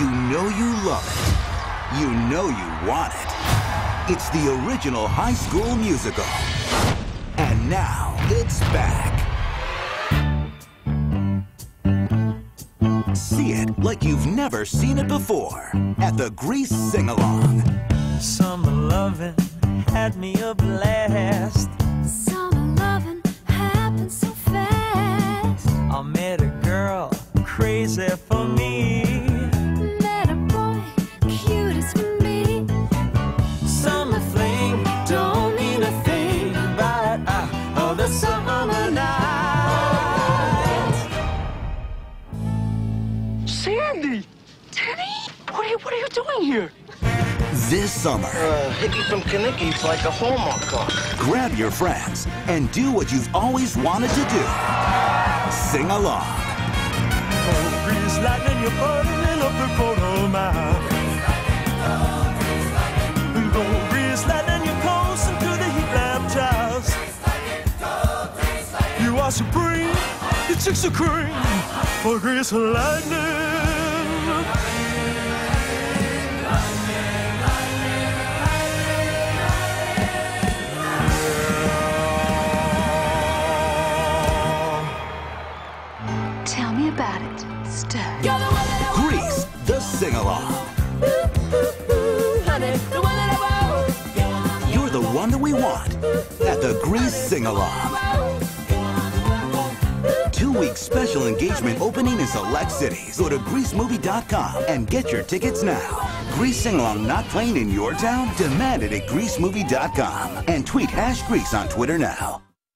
You know you love it. You know you want it. It's the original high school musical. And now it's back. See it like you've never seen it before at the Grease Sing Along. Summer loving had me a blast. Summer loving happened so fast. I met a girl crazy for me. Sandy! Teddy! What are you, what are you doing here? This summer, Uh, Hickey from Kenickie's like a Hallmark card. grab your friends and do what you've always wanted to do. Sing along. Oh, grease lightning, you're burning up the quarter mile. Go grease lightning, you're close to the heat lamp towers. You are supreme, chicks are cream for lightning. Tell me about it, Stir. Grease, the sing along. You're the one that we want at the Grease Sing Along. Two week special engagement opening in select cities. Go to greasemovie.com and get your tickets now. Grease Sing Along not playing in your town? Demand it at greasemovie.com and tweet hash Grease on Twitter now.